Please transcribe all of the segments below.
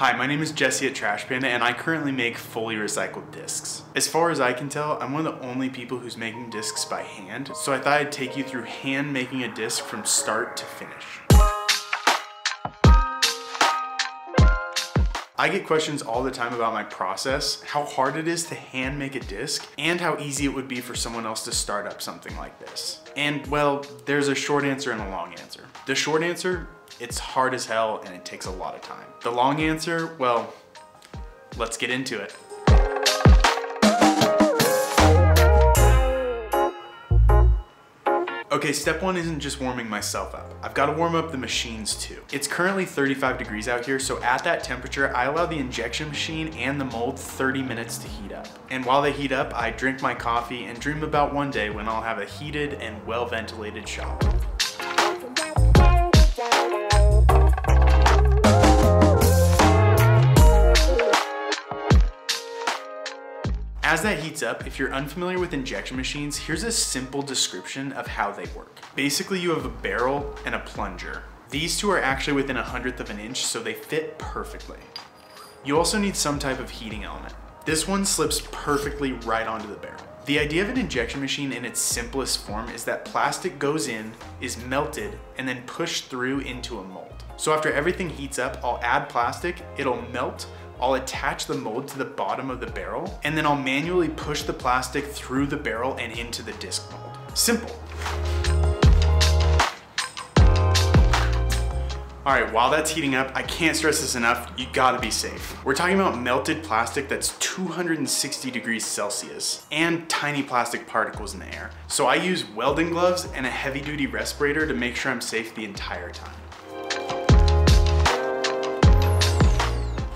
Hi, my name is Jesse at Trash Panda and I currently make fully recycled discs. As far as I can tell, I'm one of the only people who's making discs by hand, so I thought I'd take you through hand making a disc from start to finish. I get questions all the time about my process, how hard it is to hand make a disc, and how easy it would be for someone else to start up something like this. And well, there's a short answer and a long answer. The short answer it's hard as hell and it takes a lot of time. The long answer, well, let's get into it. Okay, step one isn't just warming myself up. I've got to warm up the machines too. It's currently 35 degrees out here, so at that temperature, I allow the injection machine and the mold 30 minutes to heat up. And while they heat up, I drink my coffee and dream about one day when I'll have a heated and well-ventilated shop. As that heats up, if you're unfamiliar with injection machines, here's a simple description of how they work. Basically, you have a barrel and a plunger. These two are actually within a hundredth of an inch, so they fit perfectly. You also need some type of heating element. This one slips perfectly right onto the barrel. The idea of an injection machine in its simplest form is that plastic goes in, is melted, and then pushed through into a mold. So after everything heats up, I'll add plastic, it'll melt, I'll attach the mold to the bottom of the barrel, and then I'll manually push the plastic through the barrel and into the disc mold. Simple. All right, while that's heating up, I can't stress this enough, you gotta be safe. We're talking about melted plastic that's 260 degrees Celsius and tiny plastic particles in the air. So I use welding gloves and a heavy duty respirator to make sure I'm safe the entire time.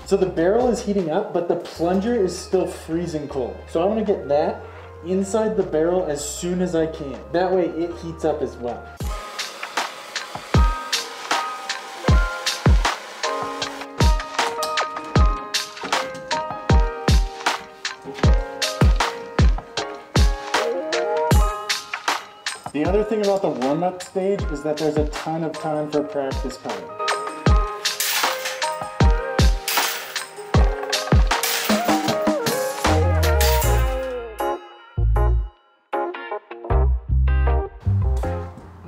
So the barrel is heating up, but the plunger is still freezing cold. So I wanna get that inside the barrel as soon as I can. That way it heats up as well. The other thing about the warm-up stage is that there's a ton of time for practice coming.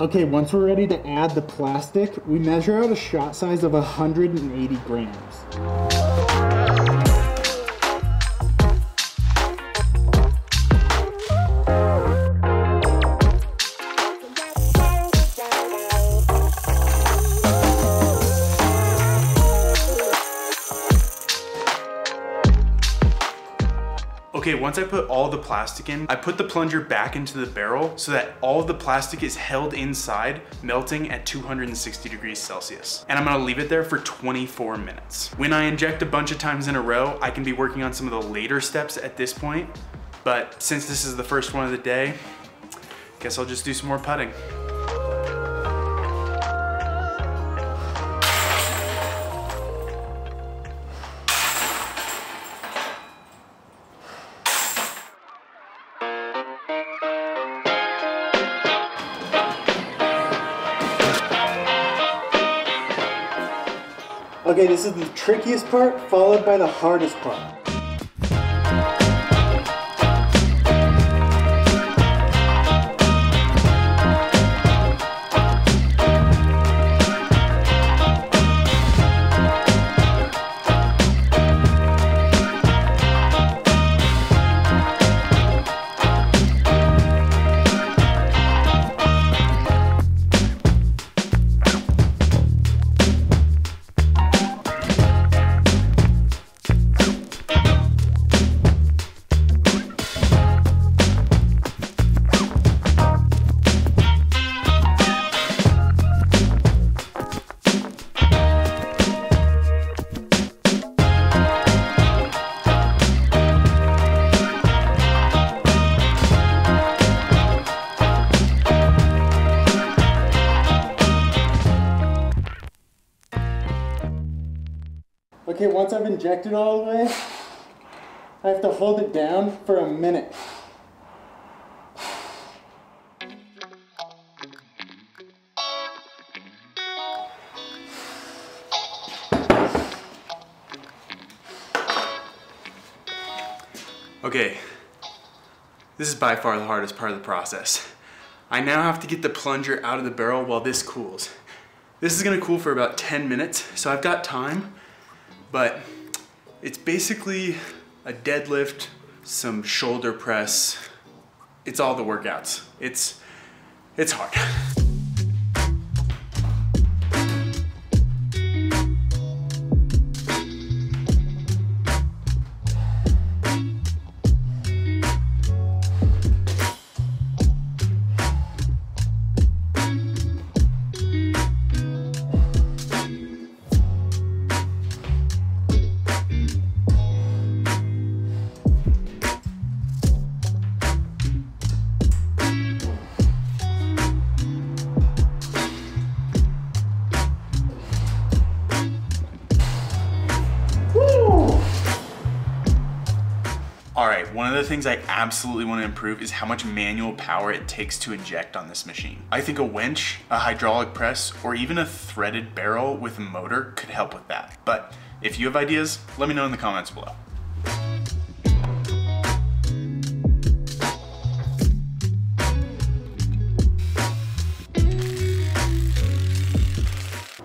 Okay, once we're ready to add the plastic, we measure out a shot size of 180 grams. Once I put all the plastic in, I put the plunger back into the barrel so that all the plastic is held inside, melting at 260 degrees Celsius. And I'm gonna leave it there for 24 minutes. When I inject a bunch of times in a row, I can be working on some of the later steps at this point, but since this is the first one of the day, guess I'll just do some more putting. Okay, this is the trickiest part, followed by the hardest part. Okay, once I've injected all the way, I have to hold it down for a minute. Okay, this is by far the hardest part of the process. I now have to get the plunger out of the barrel while this cools. This is gonna cool for about 10 minutes, so I've got time but it's basically a deadlift, some shoulder press. It's all the workouts. It's, it's hard. one of the things I absolutely want to improve is how much manual power it takes to inject on this machine. I think a winch, a hydraulic press, or even a threaded barrel with a motor could help with that. But if you have ideas, let me know in the comments below.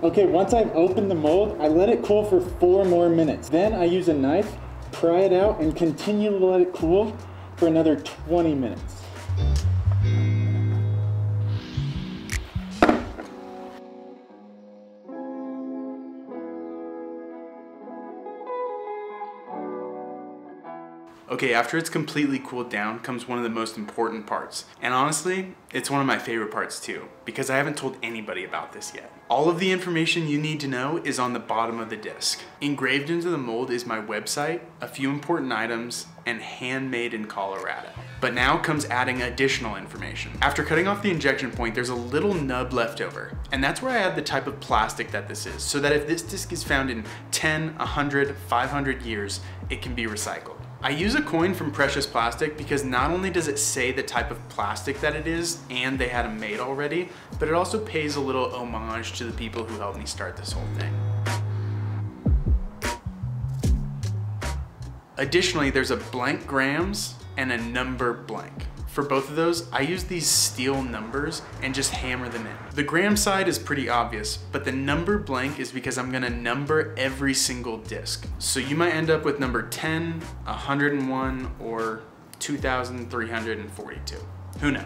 Okay, once I've opened the mold, I let it cool for four more minutes. Then I use a knife, pry it out, and continue to let it cool for another 20 minutes. Okay, after it's completely cooled down comes one of the most important parts. And honestly, it's one of my favorite parts too, because I haven't told anybody about this yet. All of the information you need to know is on the bottom of the disc. Engraved into the mold is my website, a few important items, and handmade in Colorado. But now comes adding additional information. After cutting off the injection point, there's a little nub left over, and that's where I add the type of plastic that this is, so that if this disc is found in 10, 100, 500 years, it can be recycled. I use a coin from Precious Plastic because not only does it say the type of plastic that it is and they had them made already, but it also pays a little homage to the people who helped me start this whole thing. Additionally, there's a blank grams and a number blank. For both of those, I use these steel numbers and just hammer them in. The gram side is pretty obvious, but the number blank is because I'm gonna number every single disc. So you might end up with number 10, 101, or 2,342. Who knows?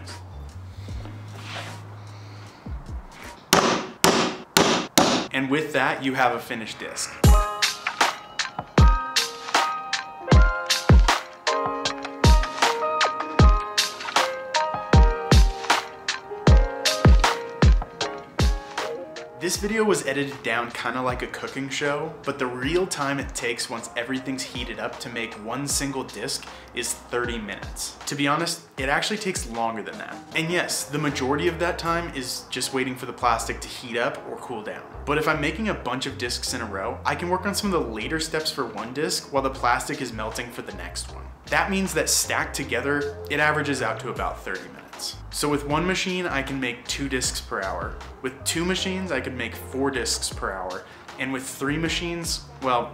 And with that, you have a finished disc. This video was edited down kind of like a cooking show, but the real time it takes once everything's heated up to make one single disc is 30 minutes. To be honest, it actually takes longer than that. And yes, the majority of that time is just waiting for the plastic to heat up or cool down. But if I'm making a bunch of discs in a row, I can work on some of the later steps for one disc while the plastic is melting for the next one. That means that stacked together, it averages out to about 30 minutes. So with one machine, I can make two discs per hour. With two machines, I could make four discs per hour. And with three machines, well,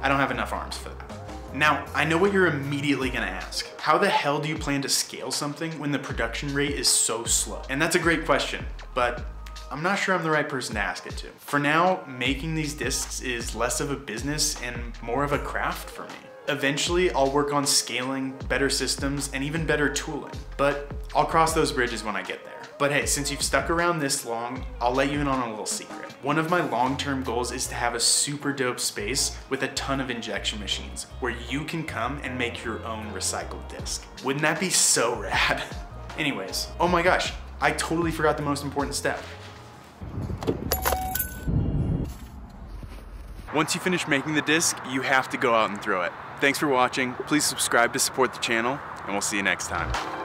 I don't have enough arms for that. Now, I know what you're immediately gonna ask. How the hell do you plan to scale something when the production rate is so slow? And that's a great question, but I'm not sure I'm the right person to ask it to. For now, making these discs is less of a business and more of a craft for me. Eventually, I'll work on scaling, better systems, and even better tooling. But I'll cross those bridges when I get there. But hey, since you've stuck around this long, I'll let you in on a little secret. One of my long-term goals is to have a super dope space with a ton of injection machines where you can come and make your own recycled disc. Wouldn't that be so rad? Anyways, oh my gosh, I totally forgot the most important step. Once you finish making the disc, you have to go out and throw it. Thanks for watching. Please subscribe to support the channel, and we'll see you next time.